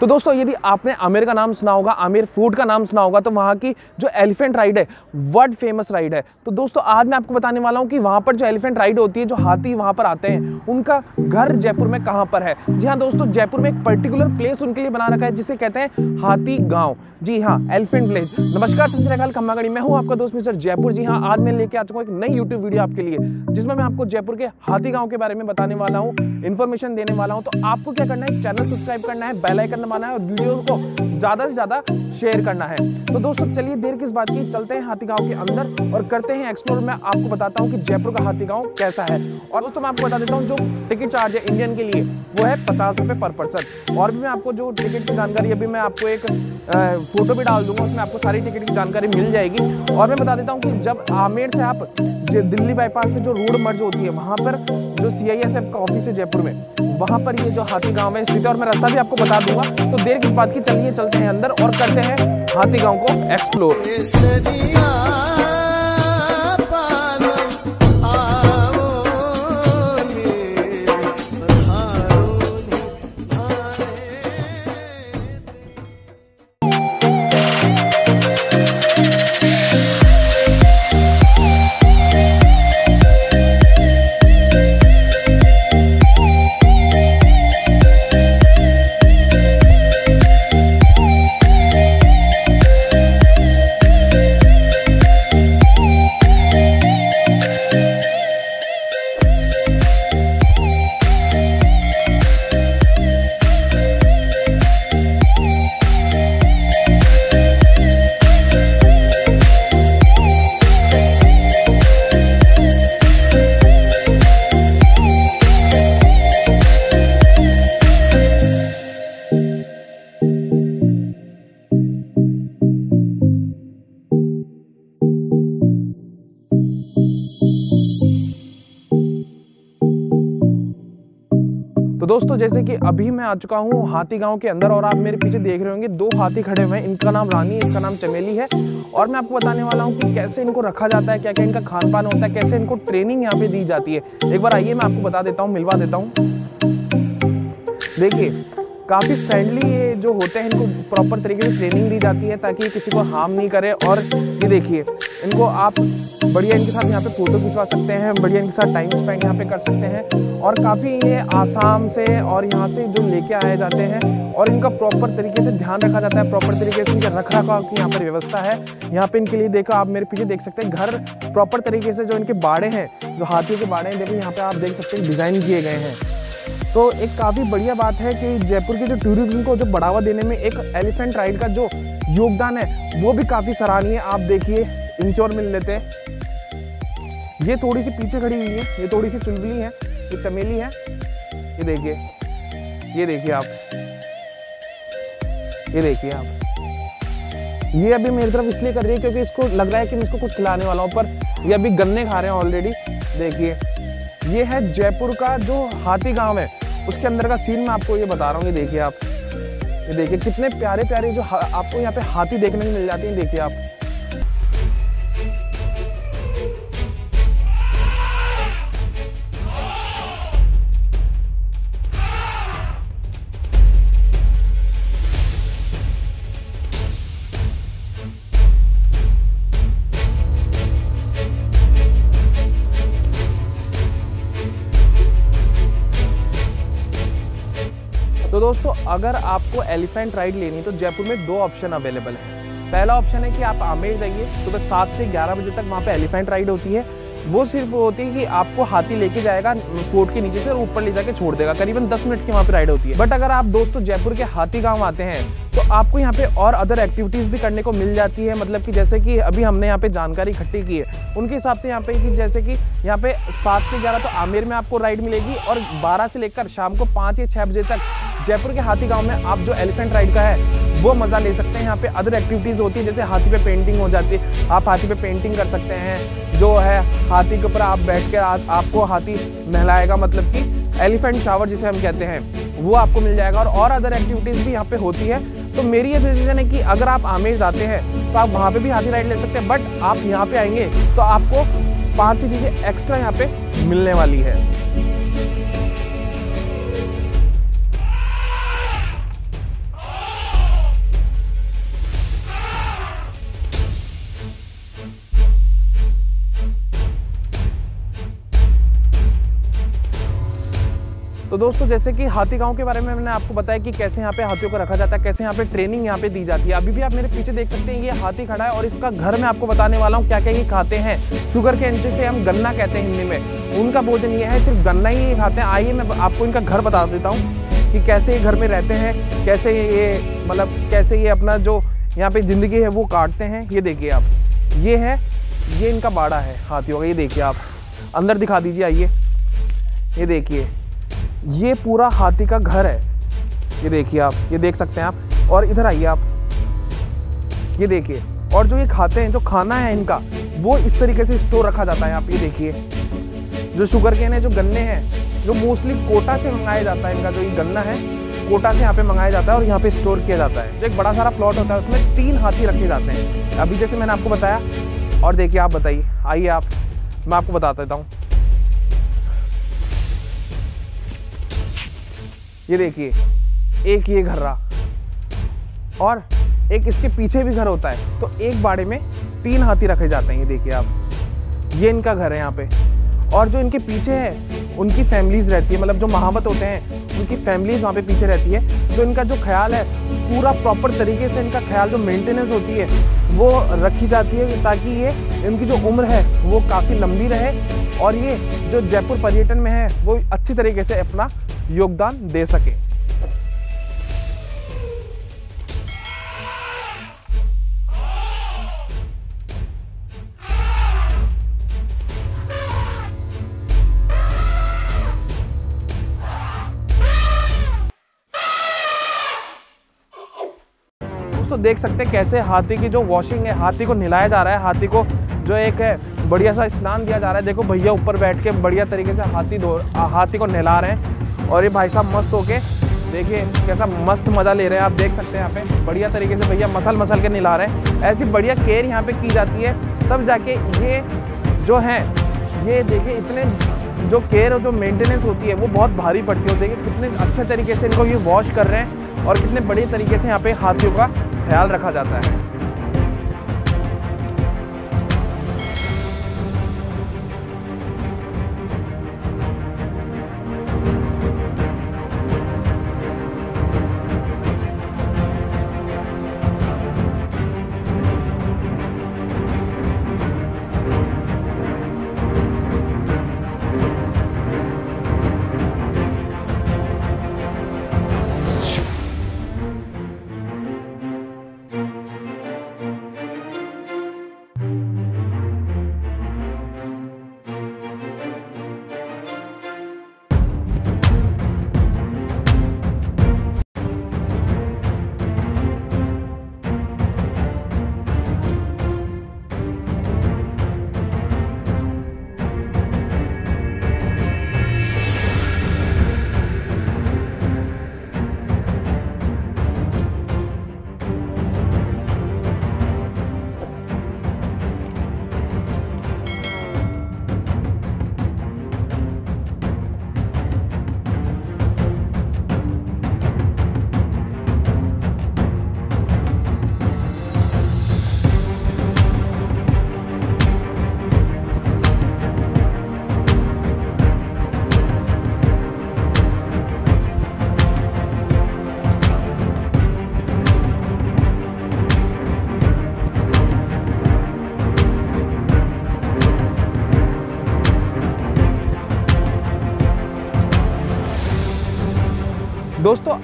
तो दोस्तों, यदि आपने आमिर का नाम सुना होगा, आमिर फ़ूड का नाम सुना होगा तो वहाँ की जो एलिफेंट राइड है, वर्ल्ड फ़ेमस राइड है। तो दोस्तों, आज मैं आपको बताने वाला हूँ कि वहाँ पर जो एलिफेंट राइड होती है, जो हाथी वहाँ पर आते हैं, उनका घर जयपुर में कहाँ पर है? जी हाँ दोस्तों, जयपुर में एक पर्टिकुलर प्लेस उनके लिए बना रखा है, जिसे कहते हैं हाथी गाँव। जी हाँ एलिफेंट विलेज नमस्कार सत खम्मागढ़ी मैं हूँ, आपका दोस्त मिस्टर जयपुर। जी हाँ आज मैं लेके आ चुका हूँ एक नई यूट्यूब वीडियो आपके लिए, जिसमें मैं आपको जयपुर के हाथी गाँव के बारे में बताने वाला हूँ इन्फॉर्मेशन देने वाला हूँ। तो आपको क्या करना है, चैनल सब्सक्राइब करना है बेल आइकन दबाना है और वीडियो को ज़्यादा से ज़्यादा शेयर करना है। तो दोस्तों, चलिए देर किस बात की? चलते हैं हाथी गाँव के अंदर और करते हैं एक्सप्लोर मैं आपको बताता हूँ कि जयपुर का हाथी गाँव कैसा है। और दोस्तों, मैं आपको बता देता हूँ, जो टिकट चार्ज है इंडियन के लिए, वो है पचास रुपये पर पर्सन और भी मैं आपको जो टिकट की जानकारी, अभी मैं आपको एक फ़ोटो भी डाल दूँगा, उसमें आपको सारी टिकट की जानकारी मिल जाएगी। और मैं बता देता हूँ कि जब आमेर से आप दिल्ली बाईपास में जो रोड मर्ज होती है, वहाँ पर जो सी आई एस एफ़ का ऑफ़िस है जयपुर में, वहाँ पर ये जो हाथी गाँव में स्थित है, और मैं रास्ता भी आपको बता दूँगा। तो देर किस बात की? चलिए चलते हैं अंदर और करते हैं हाथी गाँव को एक्सप्लोर तो दोस्तों, जैसे कि अभी मैं आ चुका हूँ हाथी गाँव के अंदर और आप मेरे पीछे देख रहे होंगे, दो हाथी खड़े हुए हैं। इनका नाम रानी, इनका नाम चमेली है। और मैं आपको बताने वाला हूँ कि कैसे इनको रखा जाता है क्या क्या इनका खान पान होता है, कैसे इनको ट्रेनिंग यहाँ पे दी जाती है। एक बार आइए, मैं आपको बता देता हूँ, मिलवा देता हूँ। देखिए, काफ़ी फ्रेंडली ये जो होते हैं, इनको प्रॉपर तरीके से ट्रेनिंग दी जाती है ताकि किसी को हार्म नहीं करे। और ये देखिए इनको आप बढ़िया इनके साथ यहाँ पे फ़ोटो खिंचवा सकते हैं, बढ़िया इनके साथ टाइम स्पेंड यहाँ पे कर सकते हैं और काफ़ी ये आसाम से और यहाँ से जो लेके आए जाते हैं और इनका प्रॉपर तरीके से ध्यान रखा जाता है प्रॉपर तरीके से इनके रख रखाव की यहाँ पर व्यवस्था है। यहाँ पे इनके लिए देखो, आप मेरे पीछे देख सकते हैं, घर प्रॉपर तरीके से जो इनके बाड़े हैं, जो हाथियों के बाड़े हैं, देखो यहाँ पे आप देख सकते हैं डिज़ाइन किए गए हैं। तो एक काफ़ी बढ़िया बात है कि जयपुर के जो टूरिज़्म को जो बढ़ावा देने में एक एलिफेंट राइड का जो योगदान है, वो भी काफ़ी सराहनीय आप देखिए इंश्योर मिल लेते हैं। ये थोड़ी सी पीछे खड़ी हुई है, ये थोड़ी सी चुलबुली है, ये चमेली है। ये देखिए ये देखिए आप। ये देखिए आप। ये अभी मेरी तरफ़ इसलिए कर रही है क्योंकि इसको लग रहा है कि मैं इसको कुछ खिलाने वाला हूँ, पर ये अभी गन्ने खा रहे हैं ऑलरेडी देखिए, ये है जयपुर का जो हाथी गाँव है, उसके अंदर का सीन मैं आपको ये बता रहा हूँ, ये देखिए आप। ये देखिए, कितने प्यारे प्यारे जो आपको यहाँ पे हाथी देखने को मिल जाते हैं, देखिए आप। तो दोस्तों, अगर आपको एलिफेंट राइड लेनी तो जयपुर में दो ऑप्शन अवेलेबल है। पहला ऑप्शन है कि आप आमेर जाइए, सुबह सात से ग्यारह बजे तक वहाँ पे एलिफेंट राइड होती है। वो सिर्फ़ वो होती है कि आपको हाथी लेके जाएगा, फोर्ट के नीचे से और ऊपर ले जाके छोड़ देगा। करीबन 10 मिनट की वहाँ पे राइड होती है। बट अगर आप दोस्तों जयपुर के हाथी गाँव आते हैं तो आपको यहाँ पे और अदर एक्टिविटीज़ भी करने को मिल जाती है। मतलब कि जैसे कि अभी हमने यहाँ पे जानकारी इकट्ठी की है। उनके हिसाब से यहाँ पे कि जैसे कि यहाँ पे सात से ग्यारह तो आमेर में आपको राइड मिलेगी और बारह से लेकर शाम को पाँच या छः बजे तक जयपुर के हाथी गाँव में आप जो एलिफेंट राइड का है वो मज़ा ले सकते हैं। यहाँ पे अदर एक्टिविटीज़ होती है जैसे हाथी पे पेंटिंग हो जाती है। आप हाथी पे पेंटिंग कर सकते हैं। जो है हाथी के ऊपर आप बैठ कर आ, आपको हाथी नहलाएगा मतलब कि एलिफेंट शावर जिसे हम कहते हैं वो आपको मिल जाएगा। और और अदर एक्टिविटीज़ भी यहाँ पे होती है। तो मेरी ये सजेशन है कि अगर आप आमेर जाते हैं तो आप वहाँ पे भी हाथी राइड ले सकते हैं। बट आप यहाँ पे आएँगे तो आपको पाँच चीज़ें एक्स्ट्रा यहाँ पे मिलने वाली है। तो दोस्तों, जैसे कि हाथी गाँव के बारे में मैंने आपको बताया कि कैसे यहाँ पे हाथियों को रखा जाता है, कैसे यहाँ पे ट्रेनिंग यहाँ पे दी जाती है। अभी भी आप मेरे पीछे देख सकते हैं ये हाथी खड़ा है और इसका घर मैं आपको बताने वाला हूँ क्या क्या ये खाते हैं। शुगर के एंट्री से हम गन्ना कहते हैं हिंदी में। उनका भोजन ये है, सिर्फ़ गन्ना ही खाते हैं। आइए, मैं आपको इनका घर बता देता हूँ कि कैसे ये घर में रहते हैं, कैसे ये मतलब कैसे ये अपना जो यहाँ पे ज़िंदगी है वो काटते हैं। ये देखिए आप, ये है, ये इनका बाड़ा है हाथियों का, ये देखिए आप। अंदर दिखा दीजिए, आइए। ये देखिए। ये पूरा हाथी का घर है। ये देखिए आप, ये देख सकते हैं आप। और इधर आइए आप। ये देखिए, और जो ये खाते हैं, जो खाना है इनका, वो इस तरीके से स्टोर रखा जाता है। आप ये देखिए, जो शुगर केन है, जो गन्ने हैं, जो मोस्टली कोटा से मंगाया जाता है इनका जो ये गन्ना है, कोटा से यहाँ पे मंगाया जाता है और यहाँ पे स्टोर किया जाता है। जो एक बड़ा सारा प्लॉट होता है, उसमें तीन हाथी रखे जाते हैं। अभी जैसे मैंने आपको बताया, और देखिए आप बताइए, आइए आप, मैं आपको बता देता हूँ। ये देखिए, एक ये घर रहा। और एक इसके पीछे भी घर होता है। तो एक बाड़े में तीन हाथी रखे जाते हैं, ये देखिए आप। ये इनका घर है यहाँ पे। और जो इनके पीछे है, उनकी फैमिलीज़ रहती है। मतलब जो महावत होते हैं, उनकी फैमिलीज़ वहाँ पे पीछे रहती है। तो इनका जो ख्याल है, पूरा प्रॉपर तरीके से इनका ख्याल जो मेंटेनेंस होती है, वो रखी जाती है ताकि ये इनकी जो उम्र है, वो काफ़ी लंबी रहे। और ये जो जयपुर पर्यटन में है, वो अच्छी तरीके से अपना योगदान दे सके। दोस्तों, देख सकते हैं कैसे हाथी की जो वॉशिंग है, हाथी को नहलाया जा रहा है, हाथी को जो एक है, बढ़िया सा स्नान दिया जा रहा है। देखो, भैया ऊपर बैठ के बढ़िया तरीके से हाथी धो हाथी को नहला रहे हैं। और ये भाई साहब मस्त होके, देखिए कैसा मस्त मज़ा ले रहे हैं, आप देख सकते हैं यहाँ पे। बढ़िया तरीके से भैया मसल मसल के निला रहे हैं। ऐसी बढ़िया केयर यहाँ पे की जाती है, तब जाके ये जो है, ये देखिए इतने जो केयर और जो मेंटेनेंस होती है, वो बहुत भारी पड़ती है। देखिए कितने अच्छे तरीके से इनको ये वॉश कर रहे हैं और कितने बड़े तरीके से यहाँ पे हाथियों का ख्याल रखा जाता है।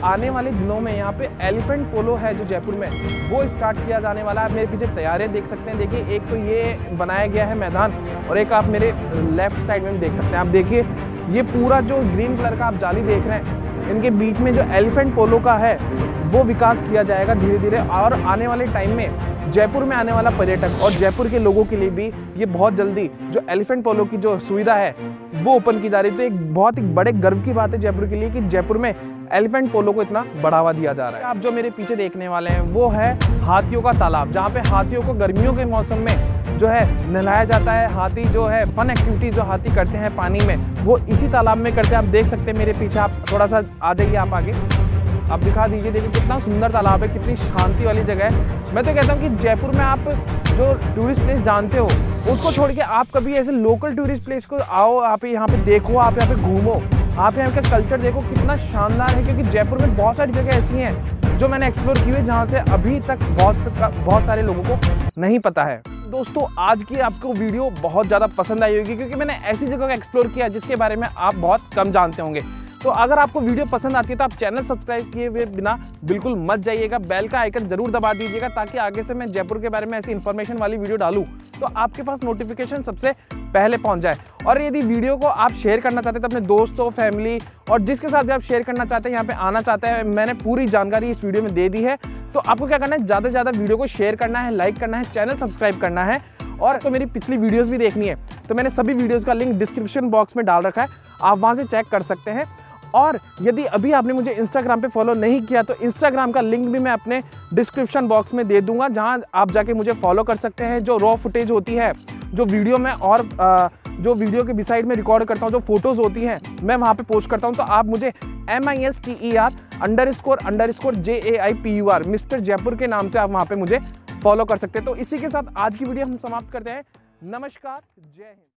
आने वाले दिनों में यहाँ पे एलिफेंट पोलो है जो जयपुर में, वो स्टार्ट किया जाने वाला है। मेरे पीछे तैयारियाँ देख सकते हैं। देखिए, एक तो ये बनाया गया है मैदान और एक आप मेरे लेफ़्ट साइड में देख सकते हैं। आप देखिए, ये पूरा जो ग्रीन कलर का आप जाली देख रहे हैं, इनके बीच में जो एलिफेंट पोलो का है, वो विकास किया जाएगा धीरे धीरे और आने वाले टाइम में जयपुर में आने वाला पर्यटक और जयपुर के लोगों के लिए भी ये बहुत जल्दी जो एलिफेंट पोलो की जो सुविधा है, वो ओपन की जा रही है। तो एक बहुत ही बड़े गर्व की बात है जयपुर के लिए कि जयपुर में एलिफेंट पोलो को इतना बढ़ावा दिया जा रहा है। आप जो मेरे पीछे देखने वाले हैं, वो है हाथियों का तालाब, जहाँ पे हाथियों को गर्मियों के मौसम में जो है नहलाया जाता है। हाथी जो है फन एक्टिविटीज़ जो हाथी करते हैं पानी में, वो इसी तालाब में करते हैं। आप देख सकते हैं मेरे पीछे, आप थोड़ा सा आ जाइए आप आगे। आप दिखा दीजिए, देखिए कितना सुंदर तालाब है, कितनी शांति वाली जगह है। मैं तो कहता हूँ कि जयपुर में आप जो टूरिस्ट प्लेस जानते हो, उसको छोड़ के आप कभी ऐसे लोकल टूरिस्ट प्लेस को आओ, आप यहाँ पे देखो, आप यहाँ पे घूमो। आप यहाँ का कल्चर देखो कितना शानदार है, क्योंकि जयपुर में बहुत सारी जगह ऐसी हैं जो मैंने एक्सप्लोर की हुई जहाँ से अभी तक बहुत बहुत सारे लोगों को नहीं पता है। दोस्तों, आज की आपको वीडियो बहुत ज़्यादा पसंद आई होगी, क्योंकि मैंने ऐसी जगह का एक्सप्लोर किया जिसके बारे में आप बहुत कम जानते होंगे। तो अगर आपको वीडियो पसंद आती है तो आप चैनल सब्सक्राइब किए हुए बिना बिल्कुल मत जाइएगा। बेल का आइकन ज़रूर दबा दीजिएगा ताकि आगे से मैं जयपुर के बारे में ऐसी इन्फॉर्मेशन वाली वीडियो डालूँ। तो आपके पास नोटिफिकेशन सबसे पहले पहुँच जाए। और यदि वीडियो को आप शेयर करना चाहते हैं तो अपने दोस्तों फैमिली और जिसके साथ भी आप शेयर करना चाहते हैं, यहाँ पे आना चाहते हैं, मैंने पूरी जानकारी इस वीडियो में दे दी है। तो आपको क्या करना है? ज़्यादा से ज़्यादा वीडियो को शेयर करना है लाइक करना है चैनल सब्सक्राइब करना है। और तो मेरी पिछली वीडियोस भी देखनी है। तो मैंने सभी वीडियोस का लिंक डिस्क्रिप्शन बॉक्स में डाल रखा है। आप वहाँ से चेक कर सकते हैं। और यदि अभी आपने मुझे इंस्टाग्राम पे फॉलो नहीं किया तो इंस्टाग्राम का लिंक भी मैं अपने डिस्क्रिप्शन बॉक्स में दे दूँगा जहाँ आप जाके मुझे फॉलो कर सकते हैं। जो रॉ फुटेज होती है जो वीडियो में और आ, जो वीडियो के बिसाइड में रिकॉर्ड करता हूँ जो फ़ोटोज़ होती हैं मैं वहाँ पे पोस्ट करता हूँ। तो आप मुझे M I S T E R underscore underscore J A I P U R mister Jaipur के नाम से आप वहाँ पे मुझे फॉलो कर सकते हैं। तो इसी के साथ आज की वीडियो हम समाप्त करते हैं। नमस्कार जय हिंद।